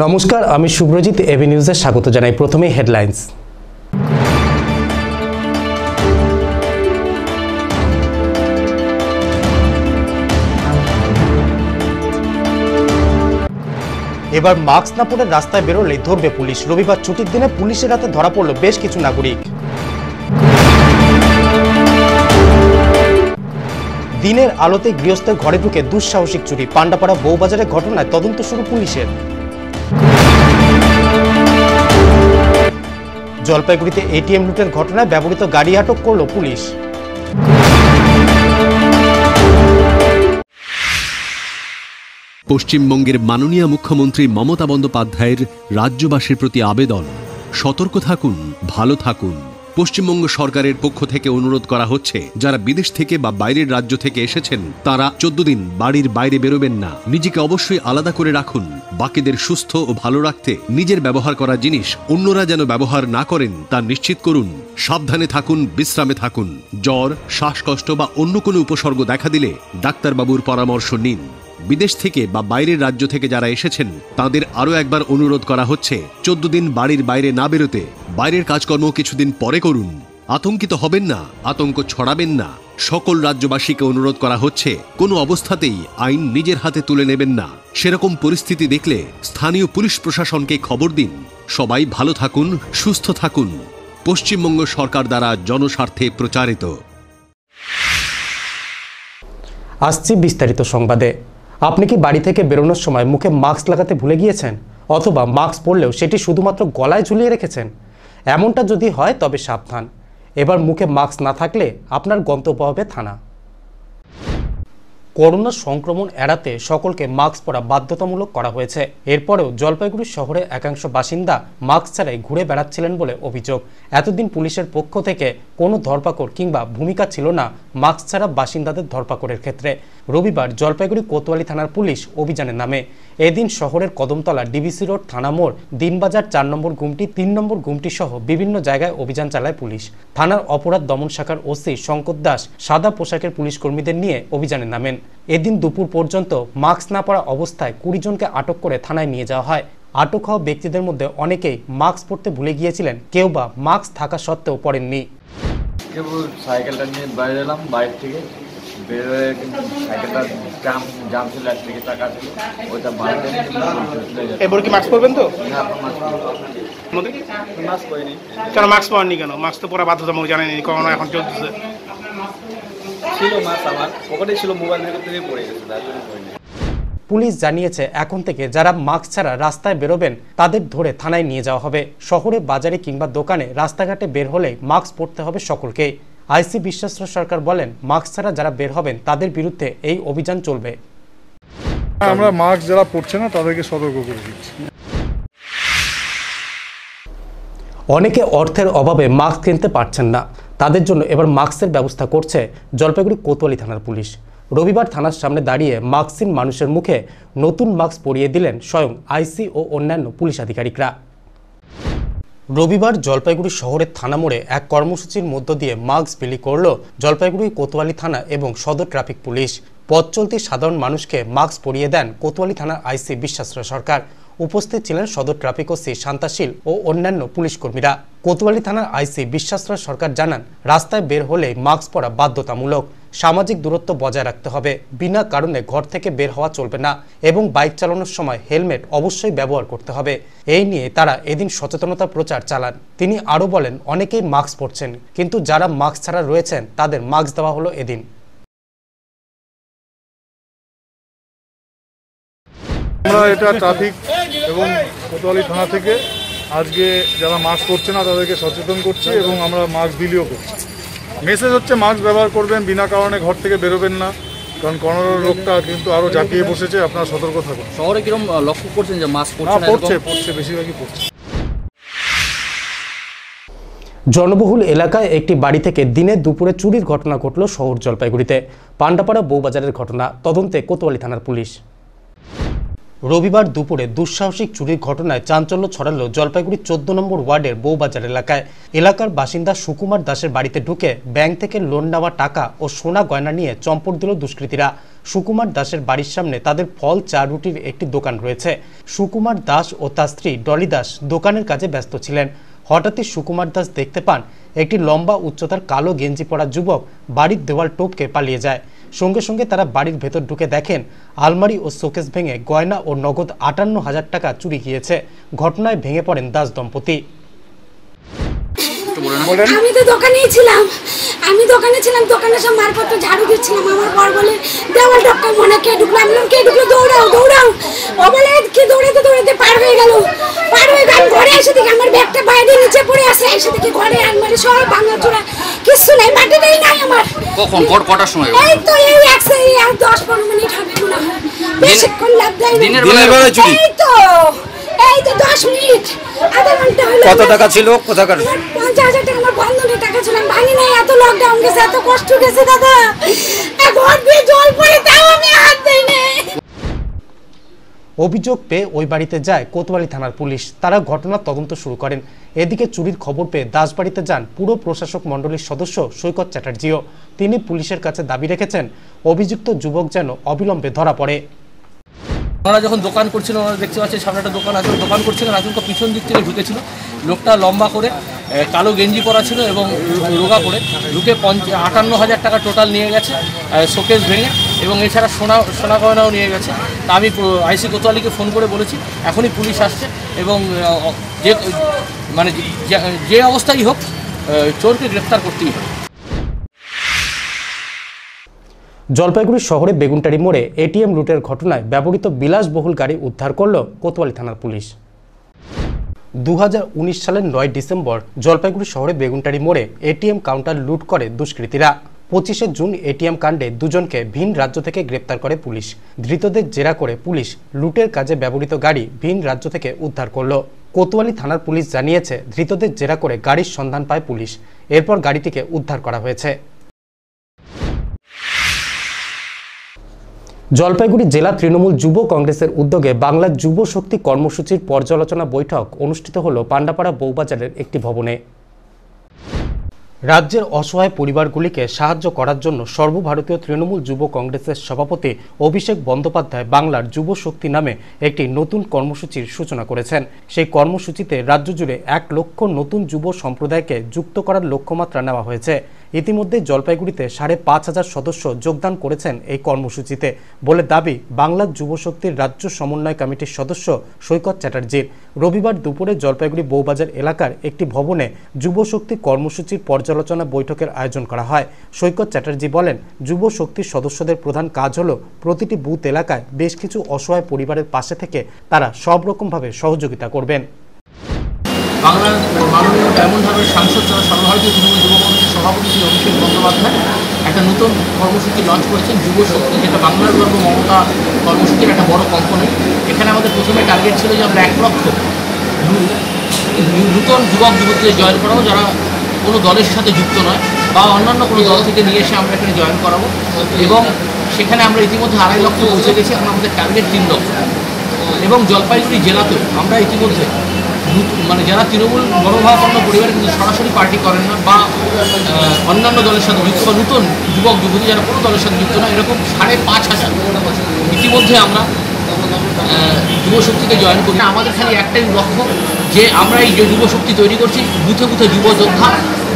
নমস্কার, আমি শুভ্রজিৎ এবি নিউজে স্বাগত জানাই প্রথমেই হেডলাইন্স। এবার মাস্ক না পরে রাস্তায় বেরোলে ধরবে পুলিশ। রবিবার ছুটির দিনে পুলিশের হাতে ধরা পড়ল বেশ কিছু নাগরিক। দিনের আলোতে গৃহস্থের ঘরে ঢুকে দুঃসাহসিক চুরি। পাণ্ডাপাড়া বউবাজারের ঘটনায় তদন্ত শুরু পুলিশের। জলপাইগুড়িতে এটিএম লুটের ঘটনায় ব্যবহৃত গাড়ি আটক করল পুলিশ। পশ্চিমবঙ্গের মাননীয় মুখ্যমন্ত্রী মমতা বন্দ্যোপাধ্যায়ের রাজ্যবাসীর প্রতি আবেদন। সতর্ক থাকুন, ভালো থাকুন। পশ্চিমবঙ্গ সরকারের পক্ষ থেকে অনুরোধ করা হচ্ছে, যারা বিদেশ থেকে বা বাইরের রাজ্য থেকে এসেছেন, তারা চোদ্দ দিন বাড়ির বাইরে বেরোবেন না। নিজেকে অবশ্যই আলাদা করে রাখুন। বাকিদের সুস্থ ও ভালো রাখতে নিজের ব্যবহার করা জিনিস অন্যরা যেন ব্যবহার না করেন, তা নিশ্চিত করুন। সাবধানে থাকুন, বিশ্রামে থাকুন। জ্বর, শ্বাসকষ্ট বা অন্য কোনো উপসর্গ দেখা দিলে ডাক্তারবাবুর পরামর্শ নিন। বিদেশ থেকে বা বাইরের রাজ্য থেকে যারা এসেছেন, তাদের আরও একবার অনুরোধ করা হচ্ছে, চোদ্দ দিন বাড়ির বাইরে না বেরোতে। বাইরের কাজকর্ম কিছুদিন পরে করুন। আতঙ্কিত হবেন না, আতঙ্ক ছড়াবেন না। সকল রাজ্যবাসীকে অনুরোধ করা হচ্ছে, কোনো অবস্থাতেই আইন নিজের হাতে তুলে নেবেন না। সেরকম পরিস্থিতি দেখলে স্থানীয় পুলিশ প্রশাসনকে খবর দিন। সবাই ভালো থাকুন, সুস্থ থাকুন। পশ্চিমবঙ্গ সরকার দ্বারা জনস্বার্থে প্রচারিত। আসছি বিস্তারিত সংবাদে। আপনি কি বাড়ি থেকে বেরোনোর সময় মুখে মাস্ক লাগাতে ভুলে গিয়েছেন? অথবা মাস্ক পরলেও সেটি শুধুমাত্র গলায় ঝুলিয়ে রেখেছেন? এমনটা যদি হয় তবে সাবধান। এবার মুখে মাস্ক না থাকলে আপনার গন্তব্য হবে থানা। করোনা সংক্রমণ এড়াতে সকলকে মাস্ক পরা বাধ্যতামূলক করা হয়েছে। এরপরেও জলপাইগুড়ি শহরে একাংশ বাসিন্দা মাস্ক ছাড়াই ঘুরে বেড়াচ্ছিলেন বলে অভিযোগ। এতদিন পুলিশের পক্ষ থেকে কোনো ধরপাকড় কিংবা ভূমিকা ছিল না মাস্ক ছাড়া বাসিন্দাদের ধরপাকড়ের ক্ষেত্রে। রবিবার জলপাইগুড়ি কোতোয়ালি থানার পুলিশ অভিযানে নামে এদিন শহরের কদমতলা ডিবিসি রোড থানা মোড় দিনবাজার চার নম্বর গুমটি, তিন নম্বর গুমটি সহ বিভিন্ন জায়গায় অভিযান চালায় পুলিশ। থানার অপরাধ দমন শাখার ওসি শঙ্কর দাস সাদা পোশাকের পুলিশ কর্মীদের নিয়ে অভিযানে নামেন। এদিন দুপুর পর্যন্ত মাস্ক না পরা অবস্থায় কুড়ি জনকে আটক করে থানায় নিয়ে যাওয়া হয়। আটক হওয়া ব্যক্তিদের মধ্যে অনেকেই মাস্ক পরতে ভুলে গিয়েছিলেন কেউ বা মাস্ক থাকা সত্ত্বেও পরেননি কেবল সাইকেলটা নিয়ে বাইরে এলাম বাইরে থেকে বেরোয় সাইকেলটা জাম জাম ছিল এক থেকে টাকা ছিল ওইটা বাড়িতে এবার কি মাস্ক পরবেন তো? কেন মাস্ক পরেননি কেন? মাস্ক তো পরা বাধ্যতামূলক জানেনি করোনা এখন চলতেছে। ছিল মাস্ক আমার পকেটে ছিল মোবাইল পড়ে গেছে তার জন্য পুলিশ জানিয়েছে এখন থেকে যারা মাস্ক ছাড়া রাস্তায় বেরোবেন তাদের ধরে থানায় নিয়ে যাওয়া হবে। শহরে বাজারে কিংবা দোকানে রাস্তাঘাটে বের হলে মাস্ক পরতে হবে সকলকে আইসি বিশ্বাস সরকার বলেন মাস্ক ছাড়া যারা বের হবেন তাদের বিরুদ্ধে এই অভিযান চলবে। আমরা মাস্ক যারা পড়ছে না তাদেরকে সতর্ক করে দিচ্ছি। অনেকে অর্থের অভাবে মাস্ক কিনতে পারছেন না। তাদের জন্য এবার মাস্কের ব্যবস্থা করছে জলপাইগুড়ি কোতোয়ালি থানার পুলিশ। রবিবার থানার সামনে দাঁড়িয়ে মাস্কহীন মানুষের মুখে নতুন মাস্ক পরিয়ে দিলেন স্বয়ং আইসি ও অন্যান্য পুলিশ আধিকারিকরা। রবিবার জলপাইগুড়ি শহরের থানা মোড়ে এক কর্মসূচির মধ্য দিয়ে মাস্ক বিলি করল জলপাইগুড়ি কোতোয়ালি থানা এবং সদর ট্রাফিক পুলিশ। পথ সাধারণ মানুষকে মাস্ক পরিয়ে দেন কোতোয়ালি থানার আইসি বিশ্বাসরা সরকার। উপস্থিত ছিলেন সদর ট্রাফিক ওসি শান্তাশীল ও অন্যান্য পুলিশ কর্মীরা। কোতোয়ালি থানার আইসি বিশ্বাসরা সরকার জানান, রাস্তায় বের হলে মাস্ক পরা বাধ্যতামূলক। সামাজিক দূরত্ব বজায় রাখতে হবে। বিনা কারণে ঘর থেকে বের হওয়া চলবে না এবং বাইক চালানোর সময় হেলমেট অবশ্যই ব্যবহার করতে হবে। এই নিয়ে তারা এদিন সচেতনতা প্রচার চালান। তিনি আরও বলেন, অনেকেই মাস্ক পরছেন, কিন্তু যারা মাস্ক ছাড়া রয়েছেন তাদের মাস্ক দেওয়া হলো এদিন। আমরা এটা ট্রাফিক এবং কোতোয়ালি থানা থেকে আজকে যারা মাস্ক পরছে না তাদেরকে সচেতন করছি এবং আমরা মাস্ক বিলিও করছি। মেসেজ হচ্ছে মাস্ক ব্যবহার করবেন বিনা কারণে ঘর থেকে বেরোবেন না কারণ করোনার রোগটা কিন্তু আরও জাঁকিয়ে বসেছে আপনারা সতর্ক থাকুন। শহরে কিরম লক্ষ্য করছেন যে মাস্ক পড়ছে পড়ছে বেশিরভাগই পড়ছে জনবহুল এলাকায় একটি বাড়ি থেকে দিনে দুপুরে চুরির ঘটনা ঘটল শহর জলপাইগুড়িতে। পান্ডাপাড়া বউবাজারের ঘটনা তদন্তে কোতোয়ালি থানার পুলিশ। রবিবার দুপুরে দুঃসাহসিক চুরির ঘটনায় চাঞ্চল্য ছড়ালো জলপাইগুড়ি চোদ্দ নম্বর ওয়ার্ডের বউবাজার এলাকায়। এলাকার বাসিন্দা সুকুমার দাসের বাড়িতে ঢুকে ব্যাংক থেকে লোন নেওয়া টাকা ও সোনা গয়না নিয়ে চম্পট দিল দুষ্কৃতীরা। সুকুমার দাসের বাড়ির সামনে তাদের ফল, চা, রুটির একটি দোকান রয়েছে। সুকুমার দাস ও তার স্ত্রী ডলি দাস দোকানের কাজে ব্যস্ত ছিলেন। হঠাৎই সুকুমার দাস দেখতে পান একটি লম্বা, উচ্চতার কালো গেঞ্জি পরা যুবক বাড়ির দেওয়াল টোপকে পালিয়ে যায়। সঙ্গে সঙ্গে তারা বাড়ির ভেতর ঢুকে দেখেন আলমারি ও শোকেস ভেঙে গয়না ও নগদ আটান্ন হাজার টাকা চুরি গিয়েছে। ঘটনায় ভেঙে পড়েন দাস দম্পতি। আমি তো দোকানেই ছিলাম। আমি দোকানে ছিলাম দোকানে সব মালপত্র ঝাড়ু দিচ্ছিলাম। আমার বর বলে দেওয়াল টপকা মনে কে ঢুকলো? আমি কে ঢুকলো? দৌড়াও দৌড়াও। ও বলে কি দৌড়াতে দৌড়াতে পার হয়ে গেল। পার হয়ে গেল ঘরে এসে দেখি আমার ব্যাগটা বাইরে নিচে পড়ে আছে। এসে দেখি ঘরে আলমারি সব ভাঙা চোরা কিচ্ছু নাই মাটিটাই নাই আমার। কখন? কট কটার সময় এই তো এই আর দশ পনেরো মিনিট হবে মনে হয়। বেশিক্ষণ লাভ দেয়। দিনের বেলায় চুরি এই তো এই তো দশ মিনিট। আধা ঘণ্টা হলো। কত টাকা ছিল? কোথাকার? আমার পঞ্চাশ হাজার টাকা আমার বন্ধনের টাকা ছিল। আমি ভাঙি নাই এত লকডাউন গেছে এত কষ্ট গেছে দাদা। এক ঘর দিয়ে জল পড়ে তাও আমি হাত দেই অভিযোগ পেয়ে ওই বাড়িতে যায় কোতোয়ালি থানার পুলিশ। তারা ঘটনার তদন্ত শুরু করেন। এদিকে চুরির খবর পেয়ে দাসবাড়িতে যান পুরো প্রশাসক মণ্ডলীর সদস্য সৈকত চ্যাটার্জিও। তিনি পুলিশের কাছে দাবি রেখেছেন, অভিযুক্ত যুবক যেন অবিলম্বে ধরা পড়ে। ওনারা যখন দোকান করছিল, ওনারা দেখতে পাচ্ছেন সামনে একটা দোকান আছে। দোকান করছিলেন আচমকা পিছন দিক থেকে ঢুকেছিল। লোকটা লম্বা করে কালো গেঞ্জি পরা ছিল এবং রোগা করে ঢুকে পঞ্চ আটান্ন হাজার টাকা টোটাল নিয়ে গেছে শোকেস ভেঙে এবং এছাড়া সোনা সোনা গয়নাও নিয়ে গেছে। তা আমি আইসি কোতোয়ালিকে ফোন করে বলেছি, এখনই পুলিশ আসছে এবং যে মানে যে- অবস্থায় হোক চোরকে গ্রেপ্তার করতেই হবে। জলপাইগুড়ি শহরে বেগুনটারি মোড়ে এটিএম লুটের ঘটনায় ব্যবহৃত বিলাসবহুল গাড়ি উদ্ধার করল কোতোয়ালি থানার পুলিশ। দু হাজার উনিশ সালের নয় ডিসেম্বর জলপাইগুড়ি শহরে বেগুনটারি মোড়ে এটিএম কাউন্টার লুট করে দুষ্কৃতীরা। পঁচিশে জুন এটিএম কাণ্ডে দুজনকে ভিন রাজ্য থেকে গ্রেপ্তার করে পুলিশ। ধৃতদের জেরা করে পুলিশ লুটের কাজে ব্যবহৃত গাড়ি ভিন রাজ্য থেকে উদ্ধার করল। কোতোয়ালি থানার পুলিশ জানিয়েছে, ধৃতদের জেরা করে গাড়ির সন্ধান পায় পুলিশ। এরপর গাড়িটিকে উদ্ধার করা হয়েছে। জলপাইগুড়ি জেলা তৃণমূল যুব কংগ্রেসের উদ্যোগে বাংলা যুব শক্তি কর্মসূচির পর্যালোচনা বৈঠক অনুষ্ঠিত হল পাণ্ডাপাড়া বৌবাজারের একটি ভবনে। রাজ্যের অসহায় পরিবারগুলিকে সাহায্য করার জন্য সর্বভারতীয় তৃণমূল যুব কংগ্রেসের সভাপতি অভিষেক বন্দ্যোপাধ্যায় বাংলার যুব শক্তি নামে একটি নতুন কর্মসূচির সূচনা করেছেন। সেই কর্মসূচিতে রাজ্য জুড়ে এক লক্ষ নতুন যুব সম্প্রদায়কে যুক্ত করার লক্ষ্যমাত্রা নেওয়া হয়েছে। ইতিমধ্যে জলপাইগুড়িতে সাড়ে পাঁচ হাজার সদস্য যোগদান করেছেন এই কর্মসূচিতে। বলে দাবি, বাংলার যুবশক্তির রাজ্য সমন্বয় কমিটির সদস্য সৈকত চ্যাটার্জির রবিবার দুপুরে জলপাইগুড়ি বৌবাজার এলাকার একটি ভবনে যুবশক্তি কর্মসূচির পর্যালোচনা বৈঠকের আয়োজন করা হয়। সৈকত চ্যাটার্জি বলেন, যুবশক্তির সদস্যদের প্রধান কাজ হল প্রতিটি বুথ এলাকায় বেশ কিছু অসহায় পরিবারের পাশে থেকে তারা সব রকমভাবে সহযোগিতা করবেন। বাংলার মাননীয় এমনভাবে সাংসদ যারা সর্বভারতীয় তৃণমূল যুব কংগ্রেসের সভাপতি শ্রী অভিষেক বন্দ্যোপাধ্যায় একটা নতুন কর্মসূচি লঞ্চ করেছেন যুব শক্তি, যেটা বাংলার গর্ব মমতা কর্মসূচির একটা বড় কম্পোনেন্ট। এখানে আমাদের প্রথমে টার্গেট ছিল যে আমরা এক লক্ষ নূতন যুবক, যুবতীদের জয়েন করাবো, যারা কোনো দলের সাথে যুক্ত নয় বা অন্যান্য কোনো দল থেকে নিয়ে এসে আমরা এখানে জয়েন করাবো। এবং সেখানে আমরা ইতিমধ্যে আড়াই লক্ষ পৌঁছে গেছি, এখন আমাদের টার্গেট তিন লক্ষ। এবং জলপাইগুড়ি জেলাতেও আমরা ইতিমধ্যে মানে যারা তৃণমূল মনোভাবাপন্ন পরিবারে কিন্তু সরাসরি পার্টি করেন না বা অন্যান্য দলের সাথে যুক্ত বা নতুন যুবক, যুবতী যারা কোনো দলের সাথে যুক্ত না, এরকম সাড়ে পাঁচ হাজার ইতিমধ্যে আমরা যুবশক্তিকে জয়েন করি। আমাদের খালি একটাই লক্ষ্য যে আমরা এই যে যুবশক্তি তৈরি করছি, বুথে বুথে যুব যোদ্ধা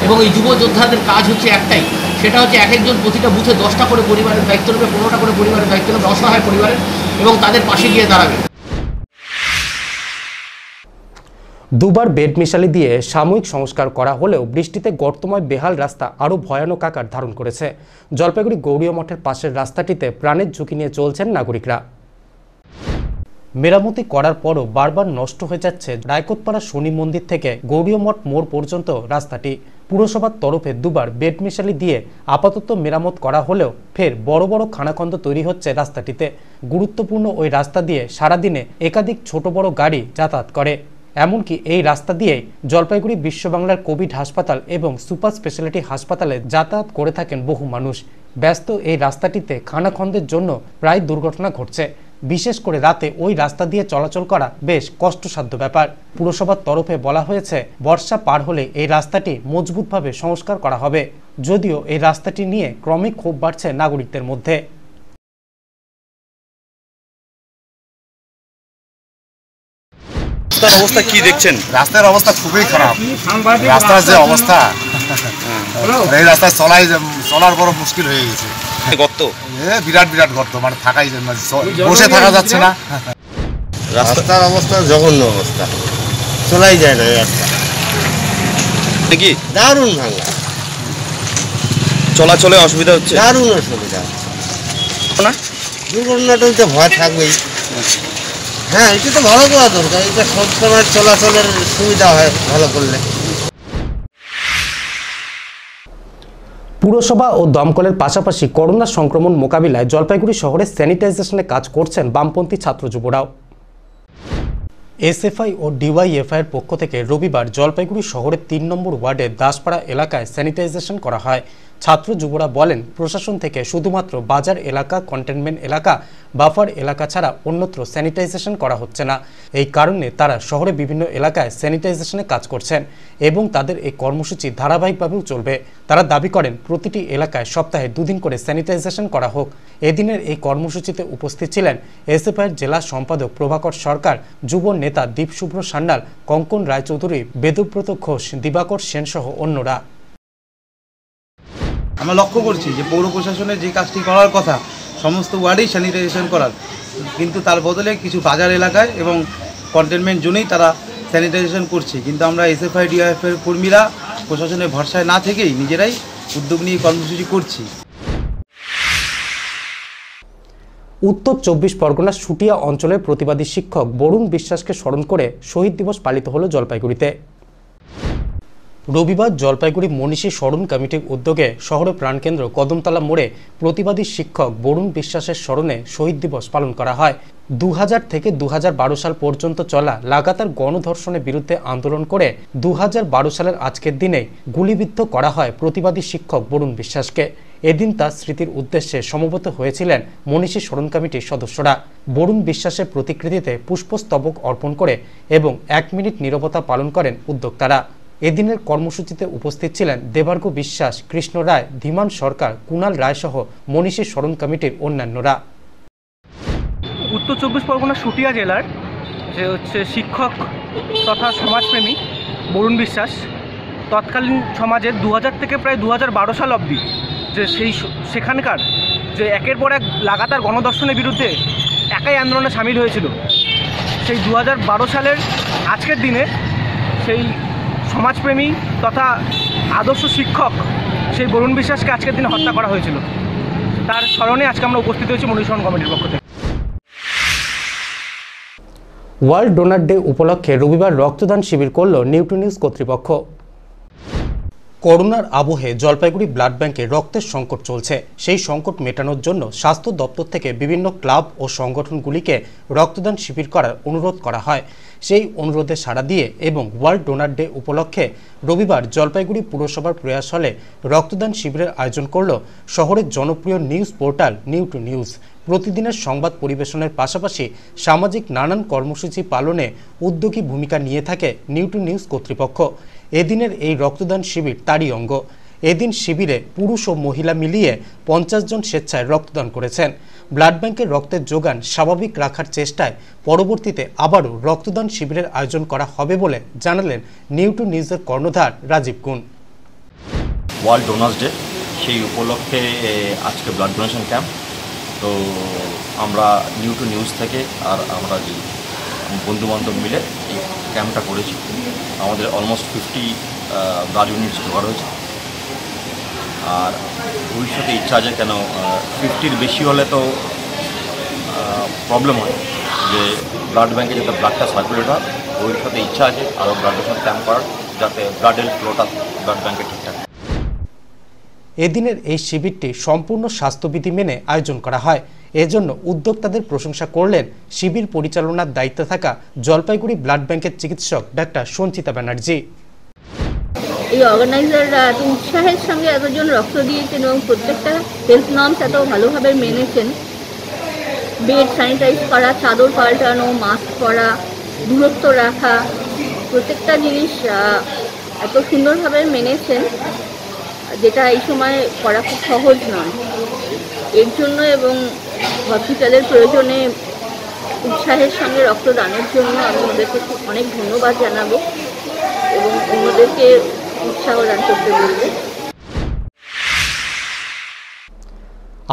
এবং এই যুব যোদ্ধাদের কাজ হচ্ছে একটাই। সেটা হচ্ছে এক একজন প্রতিটা বুথে দশটা করে পরিবারের দায়িত্ব নেবে, পনেরোটা করে পরিবারের দায়িত্ব নেবে, অসহায় পরিবারের এবং তাদের পাশে গিয়ে দাঁড়াবে। দুবার বেড মিশালি দিয়ে সাময়িক সংস্কার করা হলেও বৃষ্টিতে গর্তময় বেহাল রাস্তা আরও ভয়ানক আকার ধারণ করেছে। জলপাইগুড়ি গৌরীয় মঠের পাশের রাস্তাটিতে প্রাণের ঝুঁকি নিয়ে চলছেন নাগরিকরা। মেরামতি করার পরও বারবার নষ্ট হয়ে যাচ্ছে রায়কোটপাড়া শনি মন্দির থেকে গৌরীয় মঠ মোড় পর্যন্ত রাস্তাটি। পুরসভার তরফে দুবার বেড মিশালি দিয়ে আপাতত মেরামত করা হলেও ফের বড় বড় খানাখন্দ তৈরি হচ্ছে রাস্তাটিতে। গুরুত্বপূর্ণ ওই রাস্তা দিয়ে সারাদিনে একাধিক ছোট বড় গাড়ি যাতায়াত করে। এমনকি এই রাস্তা দিয়েই জলপাইগুড়ি বিশ্ববাংলার কোভিড হাসপাতাল এবং সুপার স্পেশালিটি হাসপাতালে যাতায়াত করে থাকেন বহু মানুষ। ব্যস্ত এই রাস্তাটিতে খানাখন্দের জন্য প্রায় দুর্ঘটনা ঘটছে। বিশেষ করে রাতে ওই রাস্তা দিয়ে চলাচল করা বেশ কষ্টসাধ্য ব্যাপার। পুরসভার তরফে বলা হয়েছে, বর্ষা পার হলে এই রাস্তাটি মজবুতভাবে সংস্কার করা হবে। যদিও এই রাস্তাটি নিয়ে ক্রমিক ক্ষোভ বাড়ছে নাগরিকদের মধ্যে। রাস্তার অবস্থা কি দেখছেন? রাস্তার অবস্থা খুবই খারাপ। রাস্তার যে অবস্থা এই রাস্তায় চলাই চলার বড় মুশকিল হয়ে গেছে। গর্ত? বিরাট বিরাট গর্ত মানে থাকাই যায় না, চ- বসে থাকা যাচ্ছে না। রাস্তার অবস্থা জঘন্য অবস্থা। চলাই যায় না এই রাস্তা। নাকি দারুণ ভাঙা। চলাচলে অসুবিধা হচ্ছে? দারুণ অসুবিধা। না? দুর্ঘটনাটা ভয় থাকবেই। হ্যাঁ এটা তো ভালো করা দরকার এটা সব সময় চলাচলের সুবিধা হয় ভালো করলে। পুরসভা ও দমকলের পাশাপাশি করোনা সংক্রমণ মোকাবিলায় জলপাইগুড়ি শহরে স্যানিটাইজেশনে কাজ করছেন বামপন্থী ছাত্র যুবরাও। এসএফআই ও ডিওয়াইএফআই এর পক্ষ থেকে রবিবার জলপাইগুড়ি শহরের তিন নম্বর ওয়ার্ডের দাসপাড়া এলাকায় স্যানিটাইজেশন করা হয়। ছাত্র যুবরা বলেন, প্রশাসন থেকে শুধুমাত্র বাজার এলাকা কন্টেনমেন্ট এলাকা বাফার এলাকা ছাড়া অন্যত্র স্যানিটাইজেশন করা হচ্ছে না। এই কারণে তারা শহরে বিভিন্ন এলাকায় স্যানিটাইজেশনে কাজ করছেন এবং তাদের এই কর্মসূচি ধারাবাহিকভাবেও চলবে। তারা দাবি করেন, প্রতিটি এলাকায় সপ্তাহে দুদিন করে স্যানিটাইজেশন করা হোক। এদিনের এই কর্মসূচিতে উপস্থিত ছিলেন এসএফআইয়ের জেলা সম্পাদক প্রভাকর সরকার, যুব নেতা দীপশুভ্র সান্যাল, কঙ্কন রায়চৌধুরী, বেদব্রত ঘোষ, দিবাকর সেনসহ অন্যরা। আমরা লক্ষ্য করছি যে পৌর প্রশাসনের যে কাজটি করার কথা সমস্ত ওয়ার্ডেই স্যানিটাইজেশন করার। কিন্তু তার বদলে কিছু বাজার এলাকায় এবং কন্টেনমেন্ট জোনেই তারা স্যানিটাইজেশন করছে। কিন্তু আমরা এসএফআই ডিআইএফের কর্মীরা প্রশাসনের ভরসায় না থেকেই নিজেরাই উদ্যোগ নিয়ে কর্মসূচি করছি। উত্তর চব্বিশ পরগনার সুটিয়া অঞ্চলের প্রতিবাদী শিক্ষক বরুণ বিশ্বাসকে স্মরণ করে শহীদ দিবস পালিত হলো জলপাইগুড়িতে। রবিবার জলপাইগুড়ি মনীষী স্মরণ কমিটির উদ্যোগে শহরের প্রাণকেন্দ্র কদমতলা মোড়ে প্রতিবাদী শিক্ষক বরুণ বিশ্বাসের স্মরণে শহীদ দিবস পালন করা হয়। দু হাজার থেকে দু হাজার বারো সাল পর্যন্ত চলা লাগাতার গণধর্ষণের বিরুদ্ধে আন্দোলন করে দু হাজার বারো সালের আজকের দিনে গুলিবিদ্ধ করা হয় প্রতিবাদী শিক্ষক বরুণ বিশ্বাসকে। এদিন তার স্মৃতির উদ্দেশ্যে সমবেত হয়েছিলেন মনীষী স্মরণ কমিটির সদস্যরা। বরুণ বিশ্বাসের প্রতিকৃতিতে পুষ্পস্তবক অর্পণ করে এবং এক মিনিট নীরবতা পালন করেন উদ্যোক্তারা। এদিনের কর্মসূচিতে উপস্থিত ছিলেন দেবার্গ বিশ্বাস, কৃষ্ণ রায়, ধীমান সরকার কুণাল রায় সহ মনীষী স্মরণ কমিটির অন্যান্যরা। উত্তর চব্বিশ পরগনা সুটিয়া জেলার যে হচ্ছে শিক্ষক তথা সমাজপ্রেমী বরুণ বিশ্বাস, তৎকালীন সমাজের দু হাজার থেকে প্রায় দু হাজার বারো সাল অবধি যে সেই সেখানকার যে একের পর এক লাগাতার গণদর্শনের বিরুদ্ধে একাই আন্দোলনে সামিল হয়েছিল। সেই দু হাজার বারো সালের আজকের দিনে সেই সমাজপ্রেমী তথা আদর্শ শিক্ষক সেই বরুণ বিশ্বাসকে আজকের দিনে হত্যা করা হয়েছিল। তার স্মরণে আজকে আমরা উপস্থিত হয়েছি মনীষণ কমিটির পক্ষ থেকে। ওয়ার্ল্ড ডোনার ডে উপলক্ষে রবিবার রক্তদান শিবির করল নিউট্রি নিউজ কর্তৃপক্ষ। করোনার আবহে জলপাইগুড়ি ব্লাড ব্যাংকে রক্তের সংকট চলছে। সেই সংকট মেটানোর জন্য স্বাস্থ্য দপ্তর থেকে বিভিন্ন ক্লাব ও সংগঠনগুলিকে রক্তদান শিবির করার অনুরোধ করা হয়। সেই অনুরোধে সাড়া দিয়ে এবং ওয়ার্ল্ড ডোনার ডে উপলক্ষে রবিবার জলপাইগুড়ি পুরসভার প্রয়াস হলে রক্তদান শিবিরের আয়োজন করল শহরের জনপ্রিয় news portal new to news. প্রতিদিনের সংবাদ পরিবেশনের পাশাপাশি সামাজিক নানান কর্মসূচি পালনে উদ্যোগী ভূমিকা নিয়ে থাকে নিউ টু নিউজ কর্তৃপক্ষ। এদিনের এই রক্তদান শিবির তারই অঙ্গ। এদিন শিবিরে পুরুষ ও মহিলা মিলিয়ে পঞ্চাশ জন স্বেচ্ছায় রক্তদান করেছেন। ব্লাড ব্যাংকের রক্তের যোগান স্বাভাবিক রাখার চেষ্টায় পরবর্তীতে আবারও রক্তদান শিবিরের আয়োজন করা হবে বলে জানালেন নিউ টু নিউজের কর্ণধার রাজীব গুণ। ওয়ার্ল্ড ডোনার্স ডে, সেই উপলক্ষে আজকে ব্লাড ডোনেশন ক্যাম্প। তো আমরা নিউ টু নিউজ থেকে আর আমরা বন্ধুবান্ধব মিলে এই ক্যাম্পটা করেছি। আমাদের অলমোস্ট ফিফটি ব্লাড ইউনিটস জোগাড় হয়েছে। আর ভবিষ্যতে ইচ্ছা আছে কেন ফিফটির বেশি হলে তো প্রবলেম হয়। যে ব্লাড ব্যাঙ্কে যাতে ব্লাডটা সার্কুলেট হয়, ভবিষ্যতে ইচ্ছা আছে আরও ব্লাড ডোনেশন ক্যাম্প করার, যাতে ব্লাডের ফ্লোটা ব্লাড ব্যাঙ্কে ঠিকঠাক এদিনের এই শিবিরটি সম্পূর্ণ স্বাস্থ্যবিধি মেনে আয়োজন করা হয়। এজন্য উদ্যোক্তাদের প্রশংসা করলেন শিবির পরিচালনার দায়িত্বে থাকা জলপাইগুড়ি ব্লাড ব্যাংকের চিকিৎসক ডাক্তার সঞ্চিতা ব্যানার্জি। এই অর্গানাইজাররা এত উৎসাহের সঙ্গে এতজন রক্ত দিয়েছেন এবং প্রত্যেকটা হেলথ নর্মস এত ভালোভাবে মেনেছেন। বেড স্যানিটাইজ করা, চাদর পাল্টানো মাস্ক পরা, দূরত্ব রাখা, প্রত্যেকটা জিনিস এত সুন্দরভাবে মেনেছেন, যেটা এই সময় করা খুব সহজ নয়। এর জন্য এবং হসপিটালের প্রয়োজনে উৎসাহের সঙ্গে রক্তদানের জন্য আমি ওদেরকে অনেক ধন্যবাদ জানাব এবং অন্যদেরকে উৎসাহ দান করতে বলব।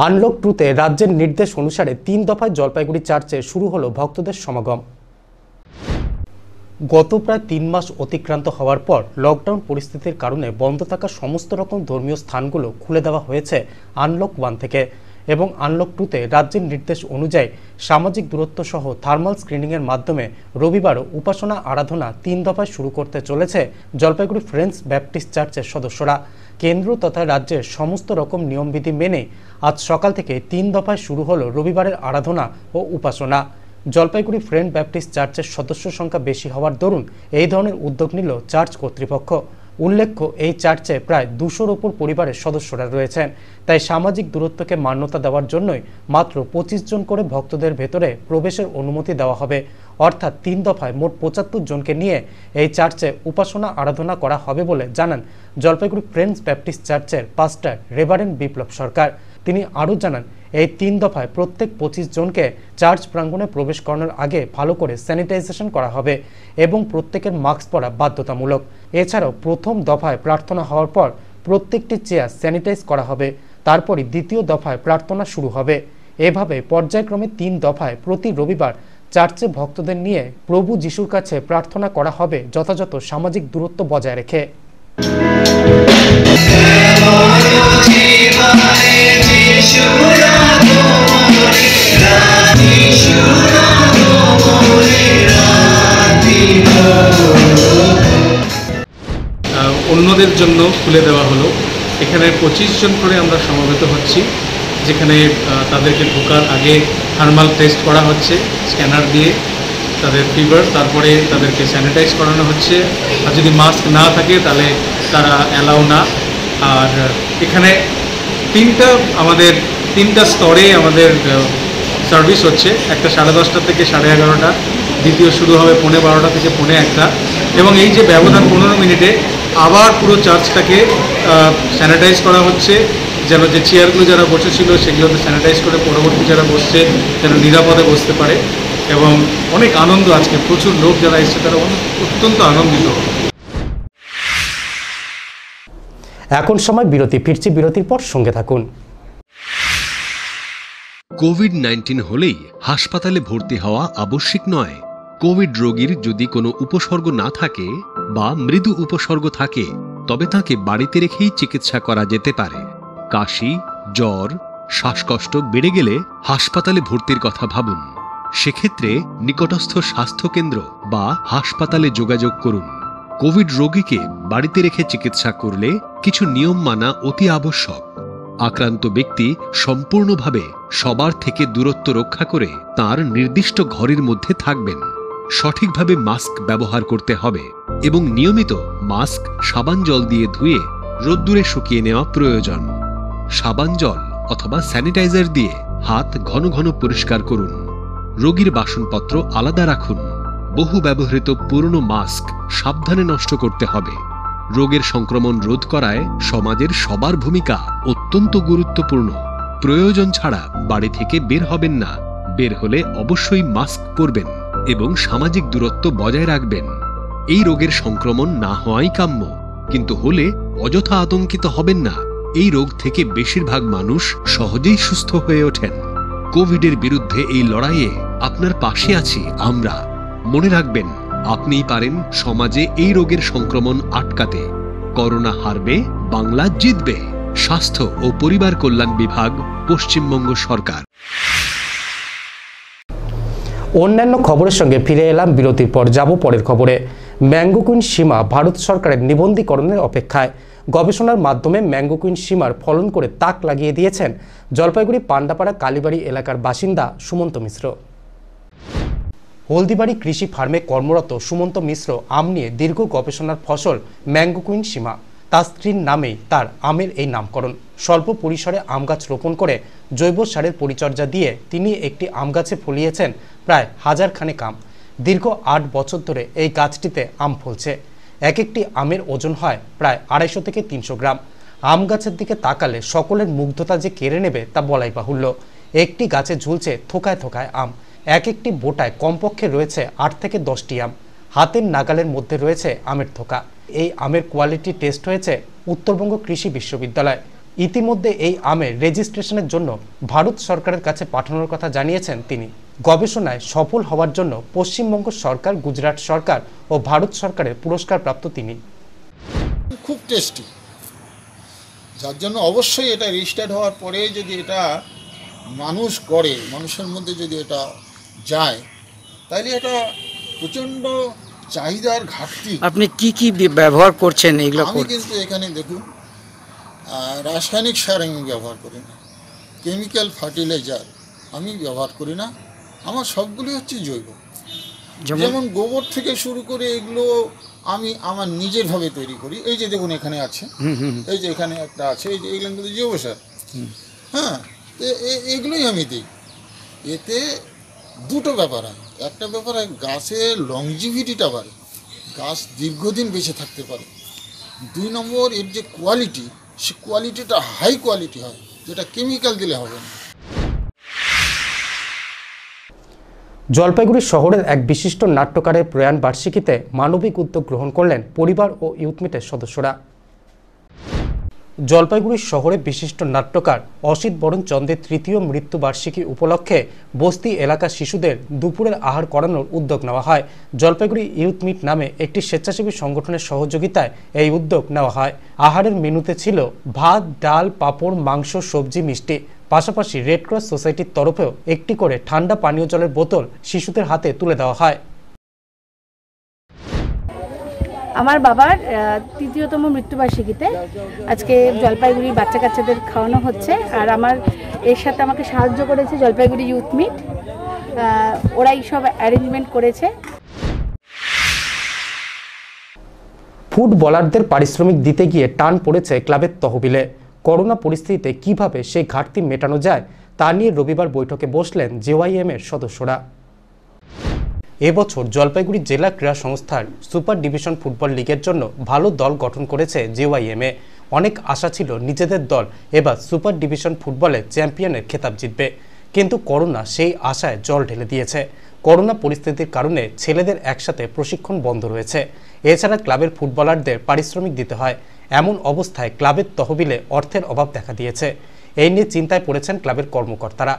আনলক টুতে রাজ্যের নির্দেশ অনুসারে তিন দফায় জলপাইগুড়ি চার্চে শুরু হলো ভক্তদের সমাগম। গত প্রায় তিন মাস অতিক্রান্ত হওয়ার পর লকডাউন পরিস্থিতির কারণে বন্ধ থাকা সমস্ত রকম ধর্মীয় স্থানগুলো খুলে দেওয়া হয়েছে আনলক ওয়ান থেকে। এবং আনলক টুতে রাজ্যের নির্দেশ অনুযায়ী সামাজিক দূরত্ব সহ থার্মাল স্ক্রিনিংয়ের মাধ্যমে রবিবারও উপাসনা আরাধনা তিন দফায় শুরু করতে চলেছে জলপাইগুড়ি ফ্রেন্ডস ব্যাপটিস্ট চার্চের সদস্যরা। কেন্দ্র তথা রাজ্যের সমস্ত রকম নিয়মবিধি মেনে আজ সকাল থেকে তিন দফায় শুরু হলো রবিবারের আরাধনা ও উপাসনা। জলপাইগুড়ি ফ্রেন্ড ব্যাপটিস্ট চার্চের সদস্য সংখ্যা বেশি হওয়ার দরুন এই ধরনের উদ্যোগ নিল চার্চ কর্তৃপক্ষ। উল্লেখ্য, এই চার্চে প্রায় দুশোর ওপর পরিবারের সদস্যরা রয়েছেন। তাই সামাজিক দূরত্বকে মান্যতা দেওয়ার জন্যই মাত্র পঁচিশ জন করে ভক্তদের ভেতরে প্রবেশের অনুমতি দেওয়া হবে। অর্থাৎ তিন দফায় মোট পঁচাত্তর জনকে নিয়ে এই চার্চে উপাসনা আরাধনা করা হবে বলে জানান জলপাইগুড়ি ফ্রেন্ডস ব্যাপটিস্ট চার্চের পাস্টার রেভারেন বিপ্লব সরকার। তিনি আরও জানান এই তিন দফায় প্রত্যেক পঁচিশ জনকে চার্চ প্রাঙ্গণে প্রবেশ করানোর আগে ভালো করে স্যানিটাইজেশন করা হবে এবং প্রত্যেকের মাস্ক পরা বাধ্যতামূলক। এছাড়াও প্রথম দফায় প্রার্থনা হওয়ার পর প্রত্যেকটি চেয়ার স্যানিটাইজ করা হবে, তারপরই দ্বিতীয় দফায় প্রার্থনা শুরু হবে। এভাবে পর্যায়ক্রমে তিন দফায় প্রতি রবিবার চার্চে ভক্তদের নিয়ে প্রভু যিশুর কাছে প্রার্থনা করা হবে যথাযথ সামাজিক দূরত্ব বজায় রেখে। অন্যদের জন্য খুলে দেওয়া হলো। এখানে পঁচিশ জন করে আমরা সমবেত হচ্ছি, যেখানে তাদেরকে ঢোকার আগে থার্মাল টেস্ট করা হচ্ছে, স্ক্যানার দিয়ে তাদের ফিভার, তারপরে তাদেরকে স্যানিটাইজ করানো হচ্ছে। আর যদি মাস্ক না থাকে, তাহলে তারা অ্যালাউ না। আর এখানে তিনটা আমাদের, তিনটা স্তরে আমাদের সার্ভিস হচ্ছে। একটা সাড়ে দশটা থেকে সাড়ে এগারোটা, দ্বিতীয় শুরু হবে পৌনে বারোটা থেকে পৌনে একটা। এবং এই যে ব্যবধান পনেরো মিনিটে, আবার পুরো চার্চটাকে স্যানিটাইজ করা হচ্ছে। যেন যে চেয়ারগুলো যারা বসেছিল সেগুলোতে স্যানিটাইজ করে পরবর্তী যারা বসছে, যেন নিরাপদে বসতে পারে। এবং অনেক আনন্দ আজকে। প্রচুর লোক যারা এসছে, তারা অত্যন্ত আনন্দিত। এখন সময় বিরতি, ফিরছি বিরতির পর সঙ্গে থাকুন। কোভিড নাইন্টিন হলেই হাসপাতালে ভর্তি হওয়া আবশ্যিক নয়। কোভিড রোগীর যদি কোনো উপসর্গ না থাকে বা মৃদু উপসর্গ থাকে, তবে তাকে বাড়িতে রেখেই চিকিৎসা করা যেতে পারে। কাশি, জ্বর, শ্বাসকষ্ট বেড়ে গেলে হাসপাতালে ভর্তির কথা ভাবুন। সেক্ষেত্রে নিকটস্থ স্বাস্থ্যকেন্দ্র বা হাসপাতালে যোগাযোগ করুন। কোভিড রোগীকে বাড়িতে রেখে চিকিৎসা করলে কিছু নিয়ম মানা অতি আবশ্যক। আক্রান্ত ব্যক্তি সম্পূর্ণভাবে সবার থেকে দূরত্ব রক্ষা করে তার নির্দিষ্ট ঘরের মধ্যে থাকবেন। সঠিকভাবে মাস্ক ব্যবহার করতে হবে এবং নিয়মিত মাস্ক, সাবান জল দিয়ে ধুয়ে রোদ্দুরে শুকিয়ে নেওয়া প্রয়োজন। সাবান জল অথবা স্যানিটাইজার দিয়ে হাত ঘন ঘন পরিষ্কার করুন। রোগীর বাসনপত্র আলাদা রাখুন। বহু ব্যবহৃত পুরনো মাস্ক সাবধানে নষ্ট করতে হবে। রোগের সংক্রমণ রোধ করায় সমাজের সবার ভূমিকা অত্যন্ত গুরুত্বপূর্ণ। প্রয়োজন ছাড়া বাড়ি থেকে বের হবেন না। বের হলে অবশ্যই মাস্ক পরবেন এবং সামাজিক দূরত্ব বজায় রাখবেন। এই রোগের সংক্রমণ না হওয়াই কাম্য, কিন্তু হলে অযথা আতঙ্কিত হবেন না। এই রোগ থেকে বেশিরভাগ মানুষ সহজেই সুস্থ হয়ে ওঠেন। কোভিডের বিরুদ্ধে এই লড়াইয়ে আপনার পাশে আছি আমরা। মনে রাখবেন, আপনিই পারেন সমাজে এই রোগের সংক্রমণ আটকাতে। করোনা হারবে, বাংলা জিতবে। স্বাস্থ্য ও পরিবার কল্যাণ বিভাগ, পশ্চিমবঙ্গ সরকার। অন্যান্য খবরের সঙ্গে ফিরে এলাম, বিরতির পর যাব পরের খবরে। ম্যাঙ্গো কুইন সীমা ভারত সরকারের নিবন্ধীকরণের অপেক্ষায়। গবেষণার মাধ্যমে ম্যাঙ্গো কুইন সীমার ফলন করে তাক লাগিয়ে দিয়েছেন জলপাইগুড়ি, পান্ডাপাড়া, কালীবাড়ি এলাকার বাসিন্দা সুমন্ত মিশ্র। হলদিবাড়ি কৃষি ফার্মে কর্মরত সুমন্ত মিশ্র আম নিয়ে দীর্ঘ গবেষণার ফসল ম্যাঙ্গো কুইন সীমা। তার স্ত্রীর নামেই তার আমের এই নামকরণ। স্বল্প পরিসরে আম গাছ রোপণ করে জৈব সারের পরিচর্যা দিয়ে তিনি একটি আম গাছে ফলিয়েছেন প্রায় হাজার খানেক আম। দীর্ঘ আট বছর ধরে এই গাছটিতে আম ফলছে। এক একটি আমের ওজন হয় প্রায় আড়াইশো থেকে তিনশো গ্রাম। আম গাছের দিকে তাকালে সকলের মুগ্ধতা যে কেড়ে নেবে তা বলাই বাহুল্য। একটি গাছে ঝুলছে থোকায় থোকায় আম। এক একটি বোটায় কমপক্ষে রয়েছে আট থেকে দশটি আম। হাতের নাগালের মধ্যে রয়েছে আমের থোকা। এই আমের কোয়ালিটি টেস্ট হয়েছে উত্তরবঙ্গ কৃষি বিশ্ববিদ্যালয়। ইতিমধ্যে এই আমের রেজিস্ট্রেশনের জন্য ভারত সরকারের কাছে পাঠানোর কথা জানিয়েছেন তিনি। গবেষণায় সফল হওয়ার জন্য পশ্চিমবঙ্গ সরকার, গুজরাট সরকার ও ভারত সরকারের পুরস্কার প্রাপ্ত তিনি। খুব টেস্টি। যার জন্য অবশ্যই এটা রেজিস্টার্ড হওয়ার পরে যদি এটা মানুষ করে, মানুষের মধ্যে যদি এটা যায় তাহলে এটা প্রচণ্ড চাহিদার ঘাটতি। আপনি কি কি ব্যবহার করছেন এগুলো আমি কিন্তু এখানে দেখুন রাসায়নিক সার আমি ব্যবহার করি না। কেমিক্যাল ফার্টিলাইজার আমি ব্যবহার করি না। আমার সবগুলি হচ্ছে জৈব। যেমন? গোবর থেকে শুরু করে এগুলো আমি আমার নিজের ভাবে তৈরি করি। এই যে দেখুন এখানে আছে। এই যে এখানে একটা আছে এই যে এগুলো কিন্তু জৈব সার। হ্যাঁ এগুলোই আমি দিই। এতে দুটো ব্যাপার হয় একটা ব্যাপার হয় গাছের লংজিভিটিটা বাড়ে। গাছ দীর্ঘদিন বেঁচে থাকতে পারে। দুই নম্বর, এর যে কোয়ালিটি সে কোয়ালিটিটা হাই কোয়ালিটি হয়, যেটা কেমিক্যাল দিলে হবে না। জলপাইগুড়ি শহরের এক বিশিষ্ট নাট্যকারের প্রয়াণ বার্ষিকীতে মানবিক উদ্যোগ গ্রহণ করলেন পরিবার ও ইউথমিটের সদস্যরা। জলপাইগুড়ি শহরে বিশিষ্ট নাট্যকার অসিত বরণ চন্দ্রের তৃতীয় মৃত্যুবার্ষিকী উপলক্ষে বস্তি এলাকার শিশুদের দুপুরের আহার করানোর উদ্যোগ নেওয়া হয়। জলপাইগুড়ি ইউথ মিট নামে একটি স্বেচ্ছাসেবী সংগঠনের সহযোগিতায় এই উদ্যোগ নেওয়া হয়। আহারের মেনুতে ছিল ভাত, ডাল, পাঁপড়, মাংস, সবজি, মিষ্টি। পাশাপাশি রেডক্রস সোসাইটির তরফেও একটি করে ঠান্ডা পানীয় জলের বোতল শিশুদের হাতে তুলে দেওয়া হয়। আমার বাবার তৃতীয়তম মৃত্যুবার্ষিকীতে আজকে জলপাইগুড়ি বাচ্চা কাচ্চাদের খাওয়ানো হচ্ছে আর আমার এর সাথে আমাকে সাহায্য করেছে জলপাইগুড়ি ইউথ মিট। ওরাই সব অ্যারেঞ্জমেন্ট করেছে। ফুটবলারদের পারিশ্রমিক দিতে গিয়ে টান পড়েছে ক্লাবের তহবিলে। করোনা পরিস্থিতিতে কীভাবে সেই ঘাটতি মেটানো যায়, তা নিয়ে রবিবার বৈঠকে বসলেন জেওয়াইএম এর সদস্যরা। এবছর জলপাইগুড়ি জেলা ক্রীড়া সংস্থার সুপার ডিভিশন ফুটবল লিগের জন্য ভালো দল গঠন করেছে জেওয়াইএমএ। অনেক আশা ছিল নিজেদের দল এবার সুপার ডিভিশন ফুটবলে চ্যাম্পিয়নের খেতাব জিতবে। কিন্তু করোনা সেই আশায় জল ঢেলে দিয়েছে। করোনা পরিস্থিতির কারণে ছেলেদের একসাথে প্রশিক্ষণ বন্ধ রয়েছে। এছাড়া ক্লাবের ফুটবলারদের পারিশ্রমিক দিতে হয়। এমন অবস্থায় ক্লাবের তহবিলে অর্থের অভাব দেখা দিয়েছে। এই নিয়ে চিন্তায় পড়েছেন ক্লাবের কর্মকর্তারা।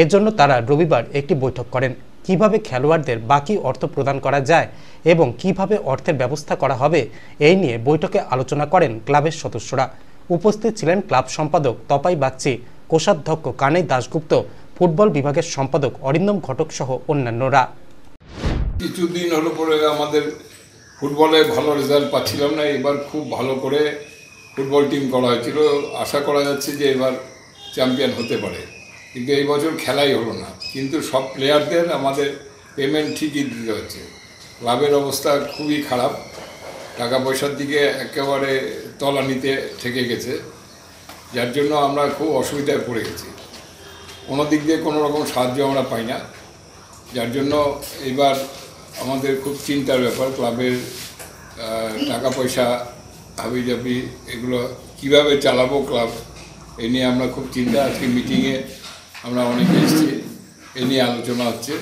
এর জন্য তারা রবিবার একটি বৈঠক করেন। কীভাবে খেলোয়াড়দের বাকি অর্থ প্রদান করা যায় এবং কীভাবে অর্থের ব্যবস্থা করা হবে, এই নিয়ে বৈঠকে আলোচনা করেন ক্লাবের সদস্যরা। উপস্থিত ছিলেন ক্লাব সম্পাদক তপাই বাগচি, কোষাধ্যক্ষ কানাই দাশগুপ্ত, ফুটবল বিভাগের সম্পাদক অরিন্দম ঘটক সহ অন্যান্যরা। কিছুদিন হলো পরে আমাদের ফুটবলে ভালো রেজাল্ট পাচ্ছিলাম না, এবার খুব ভালো করে ফুটবল টিম করা হয়েছিল। আশা করা যাচ্ছে যে এবার চ্যাম্পিয়ন হতে পারে। কিন্তু এই বছর খেলাই হলো না। কিন্তু সব প্লেয়ারদের আমাদের পেমেন্ট ঠিকই দিতে হচ্ছে। ক্লাবের অবস্থা খুবই খারাপ। টাকা পয়সার দিকে একেবারে তলানিতে থেকে গেছে। যার জন্য আমরা খুব অসুবিধায় পড়ে গেছি। কোনো দিক দিয়ে কোনো রকম সাহায্য আমরা পাই না। যার জন্য এবার আমাদের খুব চিন্তার ব্যাপার ক্লাবের টাকা পয়সা হাবি জাবি এগুলো কীভাবে চালাবো ক্লাব এ নিয়ে আমরা খুব চিন্তা। আজকে মিটিংয়ে আমরা অনেকে এসেছি, এ নিয়ে আলোচনা হচ্ছে।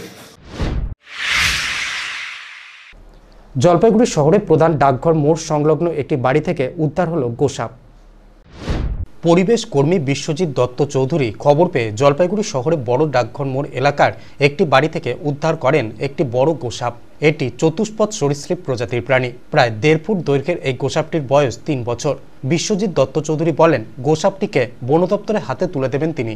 জলপাইগুড়ি শহরের প্রধান ডাকঘর মোড় সংলগ্ন একটি বাড়ি থেকে উদ্ধার হলো গোসাপ। পরিবেশ কর্মী বিশ্বজিৎ দত্ত চৌধুরী খবর পেয়ে জলপাইগুড়ি শহরে বড় ডাকঘর মোড় এলাকার একটি বাড়ি থেকে উদ্ধার করেন একটি বড় গোসাপ। এটি চতুষ্পদ সরীসৃপ প্রজাতির প্রাণী। প্রায় দেড় ফুট দৈর্ঘ্যের এই গোসাপটির বয়স তিন বছর। বিশ্বজিৎ দত্ত চৌধুরী বলেন, গোসাপটিকে বন দপ্তরের হাতে তুলে দেবেন তিনি।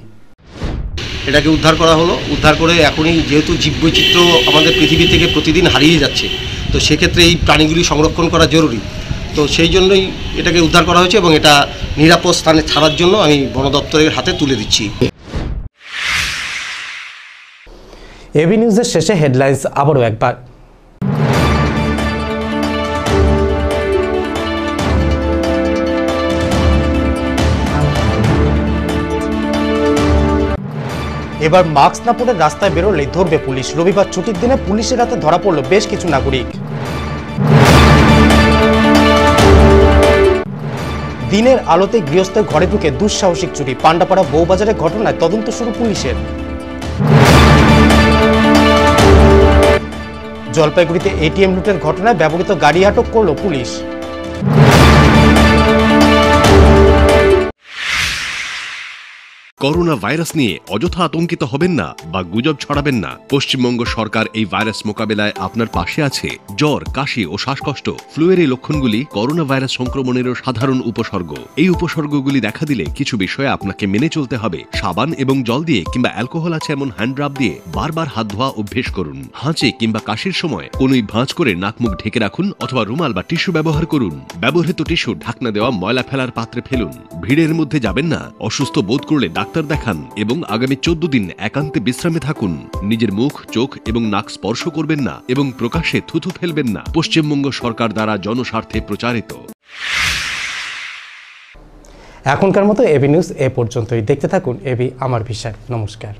এটাকে উদ্ধার করা হলো। উদ্ধার করে এখনই যেহেতু জীববৈচিত্র্য আমাদের পৃথিবী থেকে প্রতিদিন হারিয়ে যাচ্ছে, তো সেক্ষেত্রে এই প্রাণীগুলি সংরক্ষণ করা জরুরি। তো সেই জন্যই এটাকে উদ্ধার করা হয়েছে এবং এটা নিরাপদ স্থানে ছাড়ার জন্য আমি বন দপ্তরের হাতে তুলে দিচ্ছি। এবি নিউজের শেষে হেডলাইন্স আবারও একবার। এবার মাস্ক না পরে রাস্তায় বেরোলেই ধরবে পুলিশ। রবিবার ছুটির দিনে পুলিশের হাতে ধরা পড়ল বেশ কিছু নাগরিক। দিনের আলোতে গৃহস্থের ঘরে ঢুকে দুঃসাহসিক চুরি। পান্ডাপাড়া বউবাজারের ঘটনায় তদন্ত শুরু পুলিশের। জলপাইগুড়িতে এটিএম লুটের ঘটনায় ব্যবহৃত গাড়ি আটক করল পুলিশ। করোনা ভাইরাস নিয়ে অযথা আতঙ্কিত হবেন না বা গুজব ছড়াবেন না। পশ্চিমবঙ্গ সরকার এই ভাইরাস মোকাবেলায় আপনার পাশে আছে। জ্বর, কাশি ও শ্বাসকষ্ট ফ্লুয়ের এই লক্ষণগুলি করোনা ভাইরাস সংক্রমণেরও সাধারণ উপসর্গ। এই উপসর্গগুলি দেখা দিলে কিছু বিষয়ে আপনাকে মেনে চলতে হবে। সাবান এবং জল দিয়ে কিংবা অ্যালকোহল আছে এমন হ্যান্ড রাব দিয়ে বারবার হাত ধোয়া অভ্যেস করুন। হাঁচে কিংবা কাশির সময় কোনোই ভাঁজ করে নাক মুখ ঢেকে রাখুন অথবা রুমাল বা টিস্যু ব্যবহার করুন। ব্যবহৃত টিস্যু ঢাকনা দেওয়া ময়লা ফেলার পাত্রে ফেলুন। ভিড়ের মধ্যে যাবেন না। অসুস্থ বোধ করলে ডাক্তার দেখান এবং আগামী চোদ্দ দিন একান্তে বিশ্রামে থাকুন। নিজের মুখ, চোখ এবং নাক স্পর্শ করবেন না এবং প্রকাশে থুথু ফেলবেন না। পশ্চিমবঙ্গ সরকার দ্বারা জনস্বার্থে প্রচারিত। এখনকার মতো এবি নিউজ এ পর্যন্তই। দেখতে থাকুন এবি আমার বিশ্বাস নমস্কার।